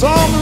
some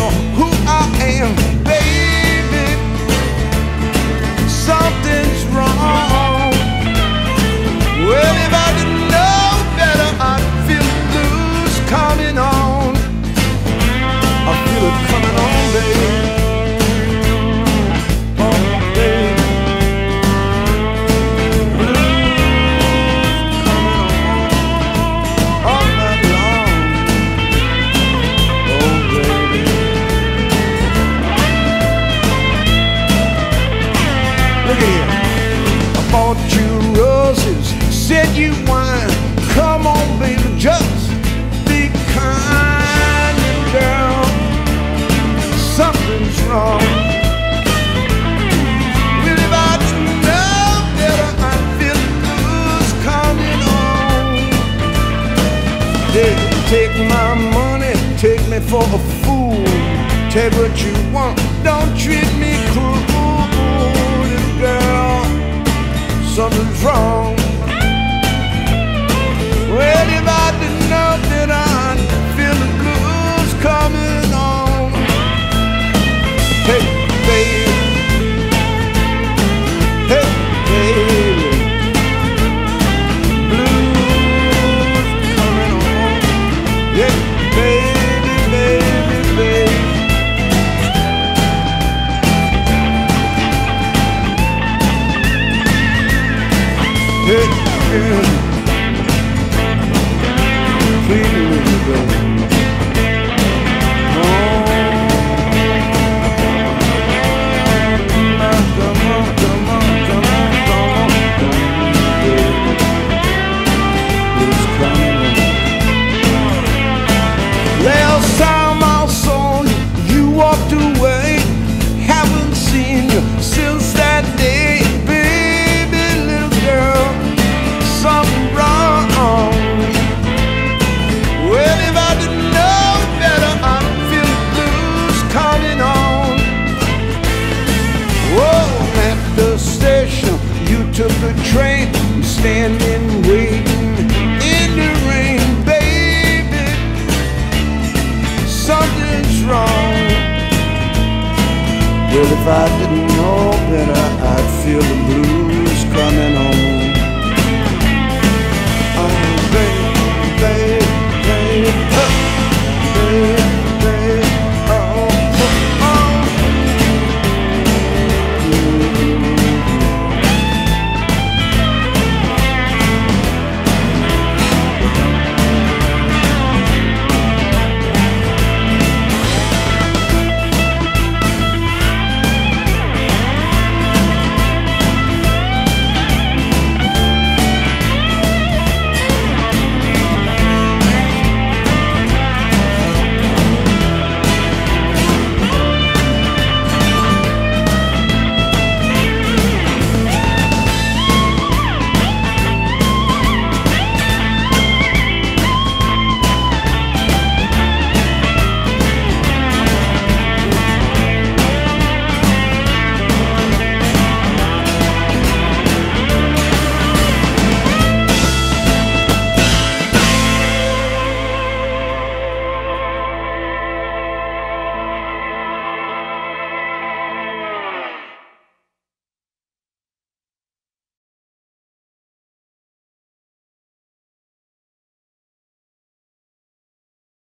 know who I am. Said you wine. Come on, baby, just be kind, little girl. Something's wrong. Well, if I know better, I'd feel blues coming on. Take my money, take me for a fool. Take what you want, don't treat me cruel, little girl. Something's wrong. Hey, If I didn't know better, I'd feel